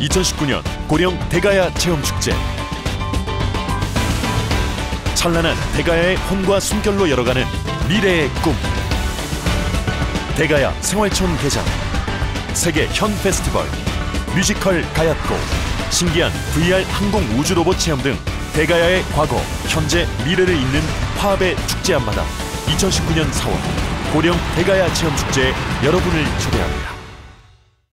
2019년 고령 대가야 체험축제. 찬란한 대가야의 혼과 숨결로 열어가는 미래의 꿈. 대가야 생활촌 개장. 세계 현 페스티벌 뮤지컬 가야코 신기한 VR 항공 우주 로봇 체험 등 대가야의 과거, 현재, 미래를 잇는 화합의 축제 앞마다 2019년 4월 고령 대가야 체험 축제에 여러분을 초대합니다.